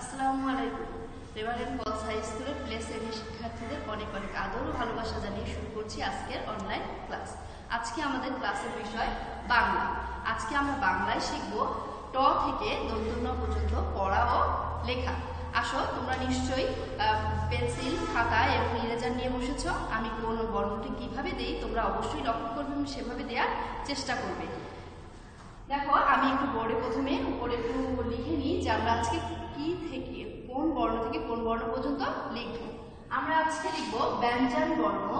আসসালামু আলাইকুম। Reverend Girls High স্কুলের প্লে শ্রেণির শিক্ষার্থীদের অনেক অনেক আদর ও ভালোবাসা জানিয়ে শুরু করছি আজকের অনলাইন ক্লাস আজকে আমাদের ক্লাসের বিষয় বাংলা। আজকে আমরা বাংলায় শিখব ট থেকে দন্তন্য পর্যন্ত পড়া ও লেখা। আসো, তোমরা নিশ্চয়ই পেন্সিল, খাতা এবং ইরেজার নিয়ে বসেছ। আমি কোন বর্ণটি কীভাবে দেই, তোমরা অবশ্যই লক্ষ্য করবে এবং সেভাবে দেওয়ার চেষ্টা করবে। দেখো, আমি একটু বোর্ডে প্রথমে উপরে একটু লিখে নিই যে আমরা আজকে কি থেকে, কোন বর্ণ থেকে কোন বর্ণ পর্যন্ত লিখব? আমরা আজকে লিখব ব্যঞ্জন বর্ণ।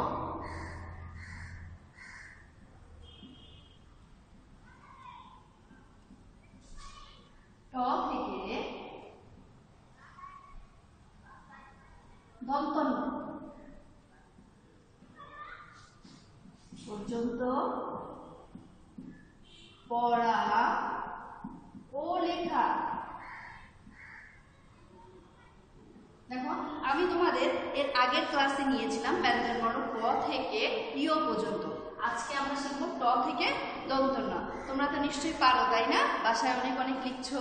ট থেকে দন্তন্য পর্যন্ত পড়া ও লেখা দেখো আমি তোমাদের এর আগের ক্লাসে নিয়েছিলাম ব্যঞ্জন বর্ণ ক থেকে ইয় পর্যন্ত। আজকে আমরা শিখব ট থেকে দন্তন্য তোমরা তো নিশ্চয়ই পারো, তাই না? বাসায় অনেক অনেক লিখছো।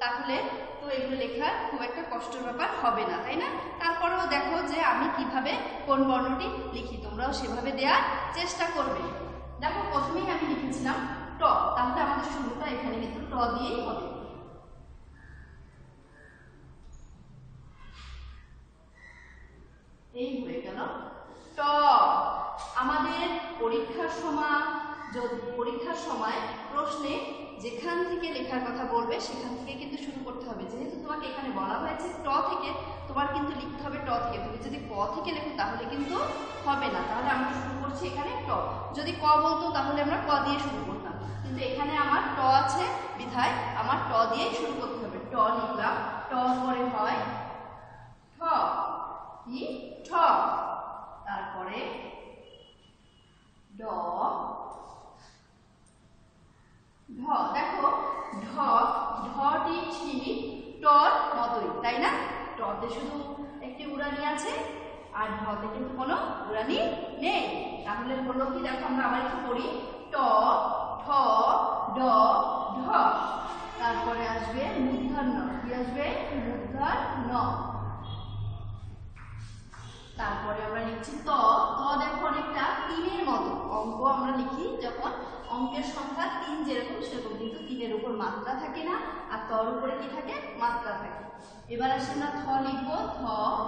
তাহলে তো এগুলো লেখার খুব একটা কষ্টের ব্যাপার হবে না, তাই না? তারপরেও দেখো যে আমি কীভাবে কোন বর্ণটি লিখি। তোমরাও সেভাবে দেওয়ার চেষ্টা করবে। দেখো, প্রথমেই আমি লিখেছিলাম ট। তাহলে আমাদের শুরুটা এখানে কিন্তু ট দিয়েই হবে। এই হয়ে গেল। ট আমাদের পরীক্ষার সময়, যদি পরীক্ষার সময় প্রশ্নে যেখান থেকে লেখার কথা বলবে, সেখান থেকে কিন্তু শুরু করতে হবে। যেহেতু তোমাকে এখানে বলা হয়েছে ট থেকে, তোমার কিন্তু লিখতে হবে ট থেকে। তুমি যদি ক থেকে লেখো, তাহলে কিন্তু হবে না। তাহলে আমরা শুরু করছি এখানে ট। যদি ক বলতো, তাহলে আমরা ক দিয়ে শুরু করতাম। কিন্তু এখানে আমার ট আছে, বিধায় আমার ট দিয়েই শুরু করতে হবে। ট লিখলাম, ট পরে হয়, ঠ। কি? ঠ। তারপরে ড। ঢ। দেখো, ঢ ঢটি ঠিক টর মতোই তাই না? টতে শুধু একটি উড়ানি আছে, আর ঢতে কিন্তু কোনো উড়ানি নেই। তাহলে বলল কি, দেখো আমরা আবার একটু পড়ি। ট, ঠ, ড, ঢ। তারপরে আসবে মূর্ধন্য। কি আসবে? মূর্ধন্য। লিখছি ত ত দেখো অনেকটা তিনের মতো অঙ্ক আমরা লিখি, যখন অঙ্কের সংখ্যা তিন যেরকম, সেরকম কিন্তু তিনের উপর মাত্রা থাকে না, আর তর উপরে কি থাকে? মাত্রা থাকে। এবার আসে আমরা থ লিখব। থ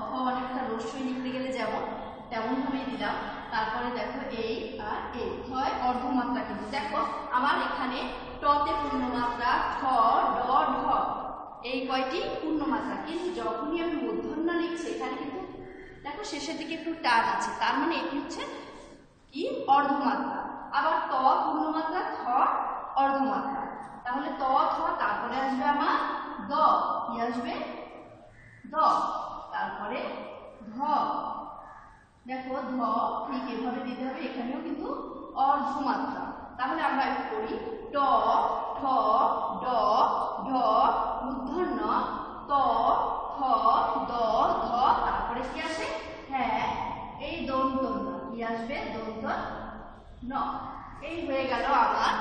থ অনেকটা রস্যই লিখতে গেলে যেমন, তেমন ভাবে দিলাম। তারপরে দেখো এই আর এই থয় অর্ধমাত্রা কিন্তু। দেখো, আমার এখানে টতে পূর্ণমাত্রা ঠ ড, ঢ, এই কয়টি পূর্ণমাত্রা। কিন্তু যখনই আমি মূর্ধন্য লিখছি, এখানে দেখো শেষের দিকে একটু টান আছে। তার মানে এটি হচ্ছে কি? অর্ধমাত্রা। আবার ত, পূর্ণমাত্রা, থ, অর্ধমাত্রা। তাহলে ত, থ, তারপরে আসবে আমার দ কি আসবে? দ। তারপরে ধ। দেখো ধ ঠিক এভাবে দিতে হবে, এখানেও কিন্তু অর্ধমাত্রা। তাহলে আমরা একটু করি। ট, ঠ, ড ঢ মূর্ধন্য ত থ দ ধ তারপরে কি আসে হ্যাঁ এই দন্ত কি আসবে দন্ত ন এই হয়ে গেল আমার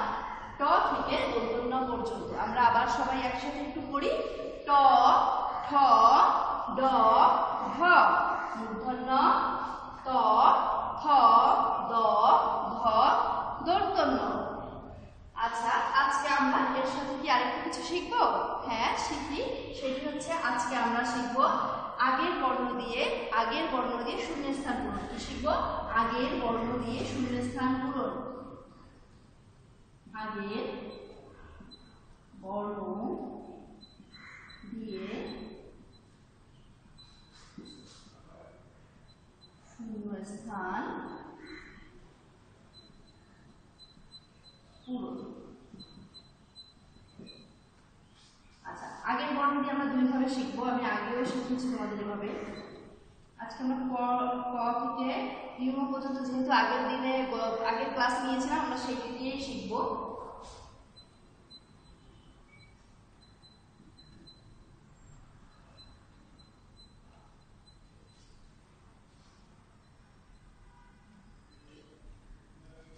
ট থেকে দন্ত ন পর্যন্ত আমরা আবার সবাই একসাথে একটু পড়ি ট ঠ ড ঢ মূর্ধন্য ত থ দ ধ দন্তন্য আচ্ছা আজকে আমরা এর সাথে কি আরেকটু কিছু শিখব? হ্যাঁ শিখি। সেটি হচ্ছে আজকে আমরা শিখব আগের বর্ণ দিয়ে, আগের বর্ণ দিয়ে শূন্যস্থান পূরণ। কি শিখব? আগের বর্ণ দিয়ে শূন্যস্থান পূরণ। আগের বর্ণ দিয়ে পূরণ আচ্ছা আগের বর্ণটি আমরা দুইভাবে শিখব, আমি আগেও শিখিয়েছি তোমাদের এভাবে। আজকে আমরা ক ক থেকে পর্যন্ত, যেহেতু আগের দিনে, আগের ক্লাস নিয়েছিলাম, আমরা সেটি দিয়েই শিখব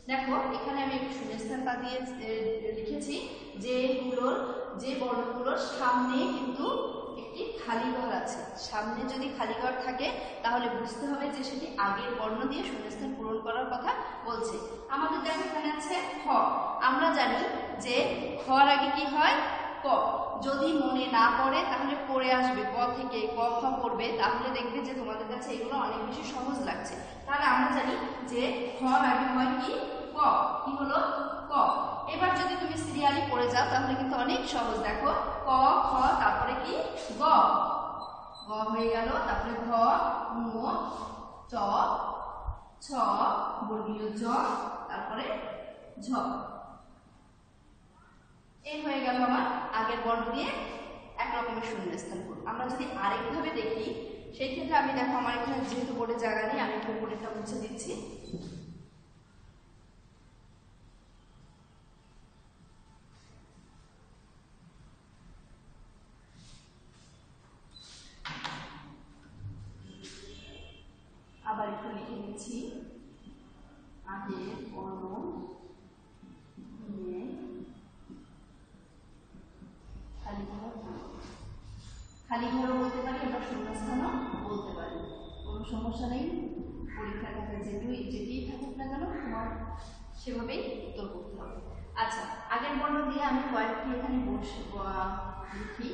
দেখো এখানে আমি একটু শূন্যস্থান দিয়ে লিখেছি যে এগুলোর যে বর্ণগুলোর সামনে কিন্তু একটি খালি ঘর আছে। সামনে যদি খালি ঘর থাকে, তাহলে বুঝতে হবে যে সেটি আগের বর্ণ দিয়ে শূন্যস্থান পূরণ করার কথা বলছে। আমাদের দেখো এখানে আছে খ। আমরা জানি যে খর আগে কি হয়? ক। যদি মনে না পড়ে, তাহলে পড়ে আসবে। ক থেকে ক, খ পড়বে। তাহলে দেখবে যে তোমাদের কাছে এগুলো অনেক বেশি সহজ লাগছে। তাহলে আমরা জানি যে খর আগে হয় কি? ক। হলো? ক। এবার যদি তুমি সিরিয়ালি পড়ে যাও, তাহলে কিন্তু অনেক সহজ। দেখো, ক, খ, তারপরে কি? গ। গ হয়ে গেল, তারপরে ঘ চ, ছ, বর্গীয় জ, তারপরে ঝ। এই হয়ে গেল আমার আগের বর্ণ দিয়ে এক রকমের শূন্যস্থান করব আমরা যদি আরেকভাবে দেখি, সেই ক্ষেত্রে আমি দেখো, আমার এখানে যেহেতু বোর্ডের জায়গা নেই, আমি একটু বোর্ডেরটা মুছে দিচ্ছি আবার একটু লিখে নিচ্ছি আগের বর্ণ দিয়ে খালি ঘর খালি ঘরও বলতে পারি আমরা শূন্যস্থানও বলতে পারি কোনো সমস্যা নেই। পরীক্ষার খাতায় যেটুই যেটি থাকুক না কেন, তোমার সেভাবেই উত্তর করতে হবে। আচ্ছা আগের বর্ণ দিয়ে আমি কয়েকটি এখানে বসে লিখি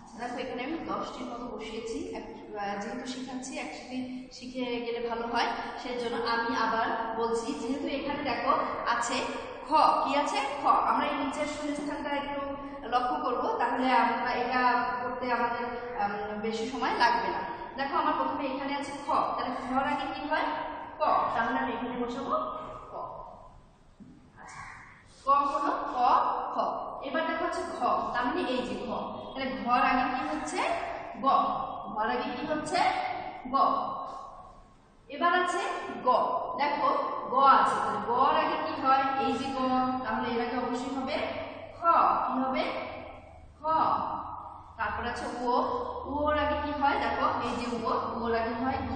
আচ্ছা, দেখো এখানে আমি দশটির মতো বসিয়েছি এক- আহ, যেহেতু শিখাচ্ছি, একসাথে শিখে গেলে ভালো হয়। সেজন্য আমি আবার বলছি, যেহেতু এখানে দেখো আছে খ, কি আছে? খ। আমরা এই নিচের শূন্যস্থানটা একটু লক্ষ্য করব, তাহলে আমরা এটা করতে আমাদের বেশি সময় লাগবে না। দেখো আমার প্রথমে এখানে আছে খ। তাহলে খর আগে কি হয়? ক। তাহলে আমি এখানে বসাবো আচ্ছা। ক হলো ক, খ। এবার দেখো হচ্ছে ঘ। তার মানে এই যে ঘ। তাহলে ঘর আগে কি হচ্ছে? গ। ঘর আগে কি হচ্ছে? গ। এবার আছে গ। দেখো, গ আছে, তাহলে গর আগে কি হয়? এই যে গ, তাহলে এর আগে অবশ্যই হবে খ। কি হবে? খ। তারপর আছে ও। ওর আগে কি হয়? দেখো, এই যে ও, ওর আগে হয় ঘ।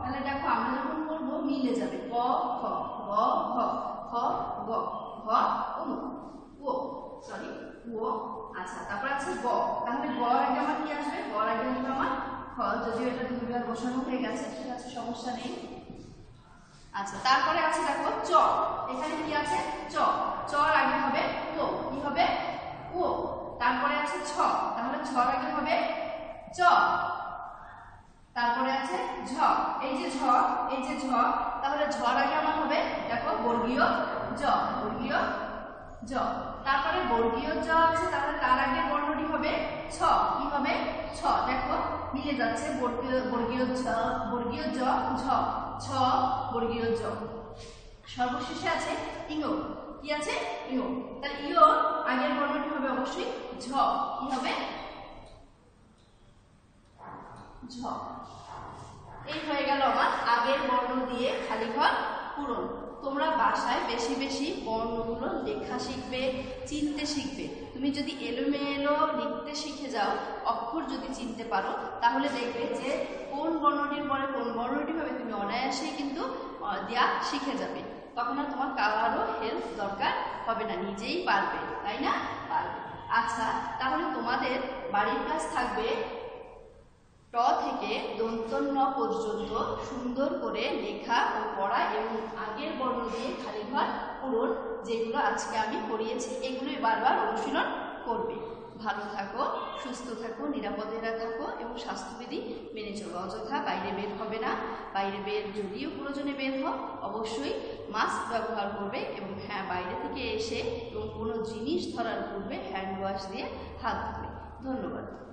তাহলে দেখো, আমরা যখন করব মিলে যাবে। ক খ গ ঘ খ গ, ঘ, ও সরি ও আচ্ছা তারপর আছে গ। তাহলে গ আগে আমার কি আসবে? গ আগে আসবে আমার খ যদিও এটা দুইবার বসানো হয়ে গেছে, ঠিক আছে, সমস্যা নেই। আচ্ছা তারপরে আছে দেখো চ। এখানে কি আছে? চ। চর আগে হবে ও, কি হবে? ও। তারপরে আছে ছ। তাহলে ছর আগে হবে চ। তারপরে আছে ঝ। এই যে ঝ, এই যে ঝ, তাহলে ঝর আগে আমার হবে, দেখো, বর্গীয় জ বর্গীয় জ। তারপরে বর্গীয় জ আছে, তাহলে তার আগে বর্ণটি হবে ছ। কি হবে? ছ। দেখো মিলে যাচ্ছে, বর্গীয় বর্গীয় জ বর্গীয় জ, ঝ, ছ, বর্গীয় জ। সর্বশেষে আছে ইঙ কি আছে? ইঙ তাহলে ইও আগের বর্ণটি হবে অবশ্যই ঝ। কি হবে? ঝ। এই হয়ে গেল আমার আগের বর্ণ দিয়ে খালি ঘর পূরণ। তোমরা বাসায় বেশি বেশি বর্ণগুলো লেখা শিখবে, চিনতে শিখবে। তুমি যদি এলোমেলো লিখতে শিখে যাও, অক্ষর যদি চিনতে পারো, তাহলে দেখবে যে কোন বর্ণটির পরে কোন বর্ণটি হবে তুমি অনায়াসেই কিন্তু দেয়া শিখে যাবে। তখন আর তোমার কারও হেল্প দরকার হবে না, নিজেই পারবে, তাই না? পারবে। আচ্ছা তাহলে তোমাদের বাড়ির কাজ থাকবে ট থেকে দন্তন্য পর্যন্ত সুন্দর করে লেখা ও পড়া এবং আগের বর্ণ দিয়ে খালি ঘর পূরণ যেগুলো আজকে আমি পড়িয়েছি, এগুলোই বারবার অনুশীলন করবে। ভালো থাকো, সুস্থ থাকো, নিরাপদে থাকো এবং স্বাস্থ্যবিধি মেনে চলো। অযথা বাইরে বের হবে না। বাইরে বের যদিও প্রয়োজনে বের হও, অবশ্যই মাস্ক ব্যবহার করবে এবং হ্যাঁ বাইরে থেকে এসে এবং কোনো জিনিস ধরার পূর্বে হ্যান্ড ওয়াশ দিয়ে হাত ধুবে। ধন্যবাদ।